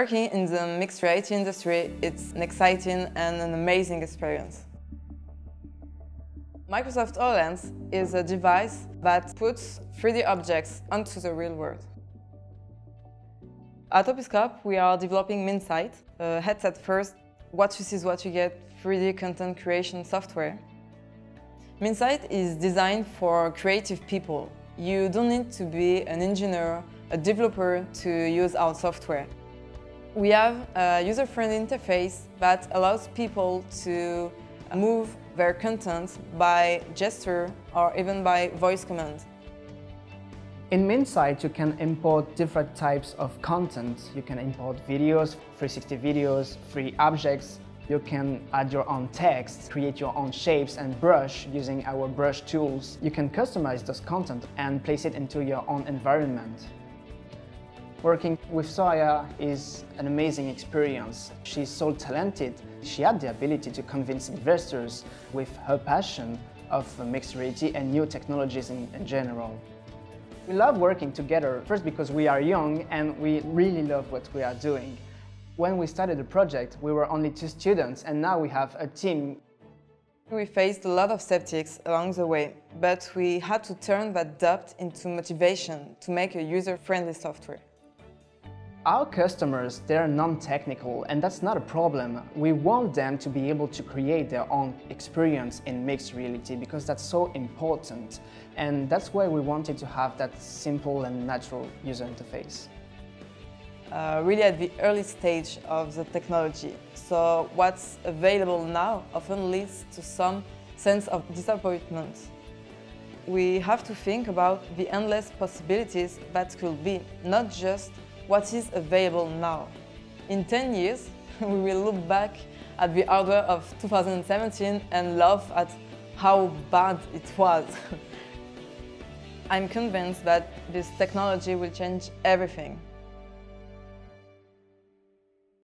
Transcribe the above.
Working in the mixed reality industry, it's an exciting and an amazing experience. Microsoft HoloLens is a device that puts 3D objects onto the real world. At Opuscope, we are developing MinSight, a headset first, what you see is what you get 3D content creation software. MinSight is designed for creative people. You don't need to be an engineer, a developer to use our software. We have a user-friendly interface that allows people to move their content by gesture or even by voice command. In MinSight, you can import different types of content. You can import videos, 360 videos, free objects. You can add your own text, create your own shapes and brush using our brush tools. You can customize this content and place it into your own environment. Working with Soraya is an amazing experience. She's so talented. She had the ability to convince investors with her passion of mixed reality and new technologies in, in general. We love working together, first because we are young and we really love what we are doing. When we started the project, we were only two students and now we have a team. We faced a lot of skeptics along the way, but we had to turn that doubt into motivation to make a user-friendly software. Our customers, they're non-technical and that's not a problem. We want them to be able to create their own experience in mixed reality because that's so important. And that's why we wanted to have that simple and natural user interface. Uh, really at the early stage of the technology. So what's available now often leads to some sense of disappointment. We have to think about the endless possibilities that could be, not just what is available now. In 10 years, we will look back at the hardware of 2017 and laugh at how bad it was. I'm convinced that this technology will change everything.